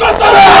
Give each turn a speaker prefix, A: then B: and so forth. A: kọ́tọ́rẹ́.